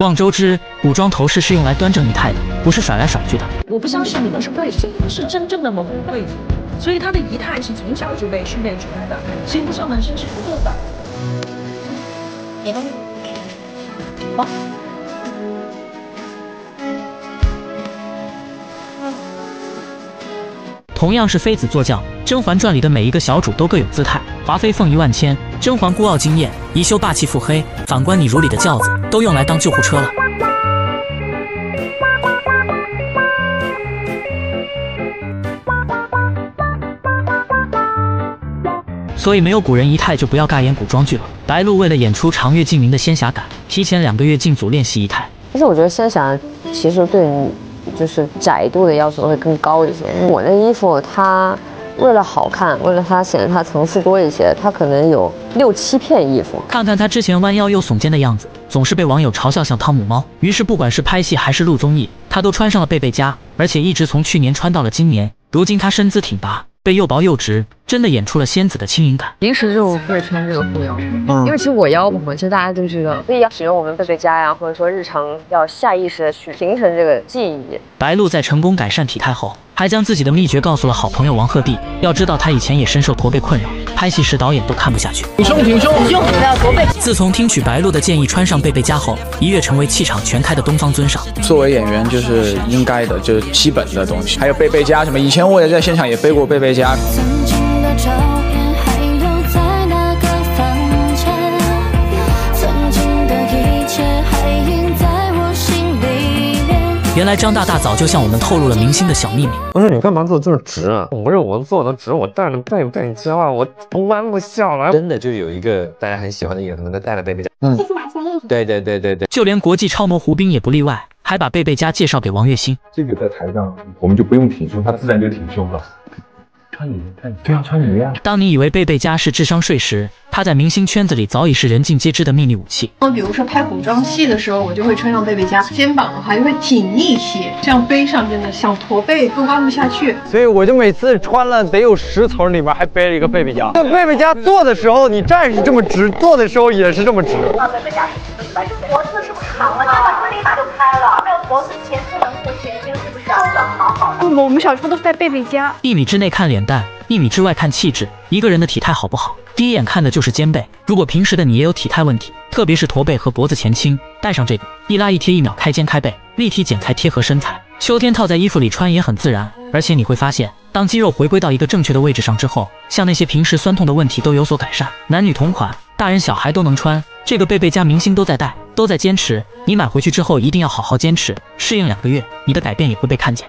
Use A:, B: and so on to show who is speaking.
A: 望周知，古装头饰是用来端正仪态的，不是甩来甩去的。
B: 我不相信你们是贵族，是真正的蒙古贵族，所以他的仪态是从小就被训练出来的，形不上半身是不够的。
A: 同样是妃子坐轿，《甄嬛传》里的每一个小主都各有姿态，华妃凤仪万千，甄嬛孤傲惊艳，宜修霸气腹黑。反观你如里的轿子，都用来当救护车了。所以没有古人仪态，就不要尬演古装剧了。白鹿为了演出长月烬明的仙侠感，提前两个月进组练习仪态。
C: 其实我觉得仙侠其实对你。就是窄度的要求会更高一些。我那衣服，它为了好看，为了它显得它层次多一些，它可能有六七片衣服。
A: 看看他之前弯腰又耸肩的样子，总是被网友嘲笑像汤姆猫。于是不管是拍戏还是录综艺，他都穿上了贝贝佳，而且一直从去年穿到了今年。如今他身姿挺拔。背又薄又直，真的演出了仙子的轻盈感。
C: 平时就会穿这个护腰，嗯，因为其实我腰不好，其实大家都知道，所以要使用我们贝贝佳呀，或者说日常要下意识的去形成这个记忆。
A: 白鹿在成功改善体态后，还将自己的秘诀告诉了好朋友王鹤棣。要知道他以前也深受驼背困扰，拍戏时导演都看不下去。
D: 挺胸挺胸挺胸，
C: 不要驼背。
A: 自从听取白鹿的建议，穿上贝贝佳后，一跃成为气场全开的东方尊上。
D: 作为演员，就是应该的，就是基本的东西。还有贝贝佳什么，以前我也在现场也背过贝贝佳。
A: 原来张大大早就向我们透露了明星的小秘密。
E: 不是你干嘛坐这么直啊？不是我坐的直，我带了贝贝家，我弯不下来。真的就有一个大家很喜欢的演员，他带了贝贝佳。嗯，对对对对对，
A: 就连国际超模胡兵也不例外，还把贝贝佳介绍给王栎鑫。
F: 这个在台上我们就不用挺胸，他自然就挺胸了。穿你，穿你，对啊，穿你呀。
A: 当你以为贝贝佳是智商税时，他在明星圈子里早已是人尽皆知的秘密武器。
G: 我比如说拍古装戏的时候，我就会穿上贝贝佳，肩膀的话就会挺一些，这样背上真的想驼背都弯不下去。
E: 所以我就每次穿了得有十层，里面还背了一个贝贝佳。那贝贝佳坐的时候，你站是这么直，坐的时候也是这么直。啊贝贝佳是
H: 脖子是不是长了？这个这里一打就开了，没有脖子前侧能凸前
G: 我们小时候都是戴贝贝佳。
A: 一米之内看脸蛋。一米之外看气质，一个人的体态好不好，第一眼看的就是肩背。如果平时的你也有体态问题，特别是驼背和脖子前倾，戴上这个，一拉一贴，一秒开肩开背，立体剪裁贴合身材。秋天套在衣服里穿也很自然，而且你会发现，当肌肉回归到一个正确的位置上之后，像那些平时酸痛的问题都有所改善。男女同款，大人小孩都能穿。这个贝贝佳明星都在戴，都在坚持。你买回去之后一定要好好坚持，适应两个月，你的改变也会被看见。